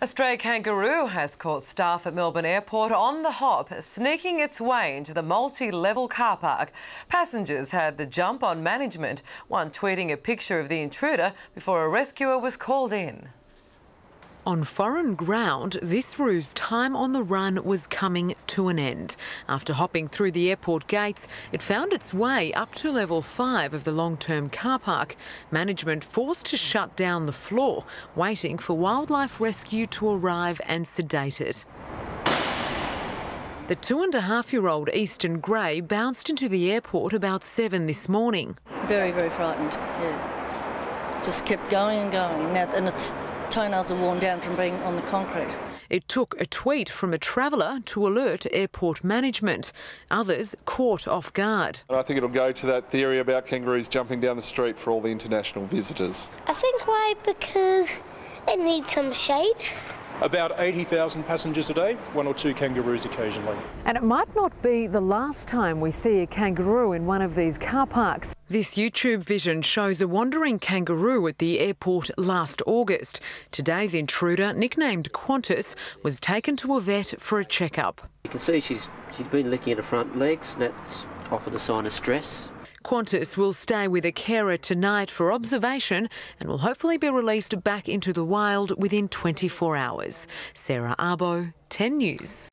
A stray kangaroo has caught staff at Melbourne Airport on the hop, sneaking its way into the multi-level car park. Passengers had the jump on management, one tweeting a picture of the intruder before a rescuer was called in. On foreign ground, this roo's time on the run was coming to an end. After hopping through the airport gates, it found its way up to level 5 of the long-term car park. Management forced to shut down the floor, waiting for wildlife rescue to arrive and sedate it. The two and a half year old Eastern Grey bounced into the airport about seven this morning. Very, very frightened, yeah. Just kept going and going, and it's toenails are worn down from being on the concrete. It took a tweet from a traveller to alert airport management. Others caught off guard. I think it'll go to that theory about kangaroos jumping down the street for all the international visitors. I think why because they need some shade. About 80,000 passengers a day, one or two kangaroos occasionally. And it might not be the last time we see a kangaroo in one of these car parks. This YouTube vision shows a wandering kangaroo at the airport last August. Today's intruder, nicknamed Qantas, was taken to a vet for a checkup. You can see she's, she's been licking at her front legs, and that's often a sign of stress. Qantas will stay with a carer tonight for observation and will hopefully be released back into the wild within 24 hours. Sarah Abo, 10 News.